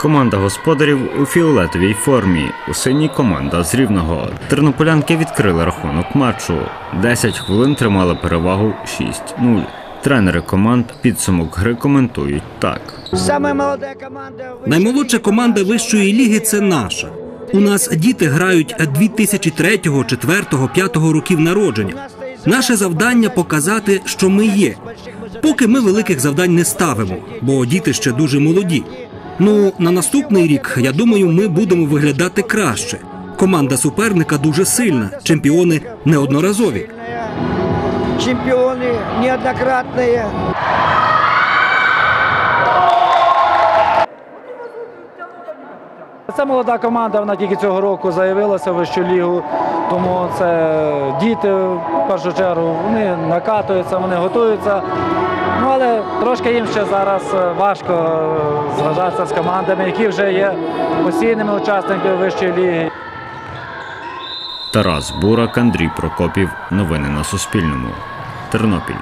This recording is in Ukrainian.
Команда господарів у фіолетовій формі. У синій команда з рівного. Тернополянки відкрили рахунок матчу. 10 хвилин тримали перевагу 6-0. Тренери команд підсумок гри коментують так. Саме молода команда. Наймолодша команда вищої ліги це наша. У нас діти грають 2003, 2004, 2005 років народження. Наше завдання показати, що ми є. Поки ми великих завдань не ставимо, бо діти ще дуже молоді. Ну на наступний рік, я думаю, ми будемо виглядати краще. Команда суперника дуже сильна, чемпіони неодноразові. Чемпіони неоднократні. Це молода команда, вона тільки цього року заявилася в вищу лігу, тому це діти в першу чергу, вони накатуються, вони готуються. Ну, але трошки їм ще зараз е, важко е, зважатися з командами, які вже є постійними учасниками вищої ліги. Тарас Бурак, Андрій Прокопів. Новини на Суспільному. Тернопіль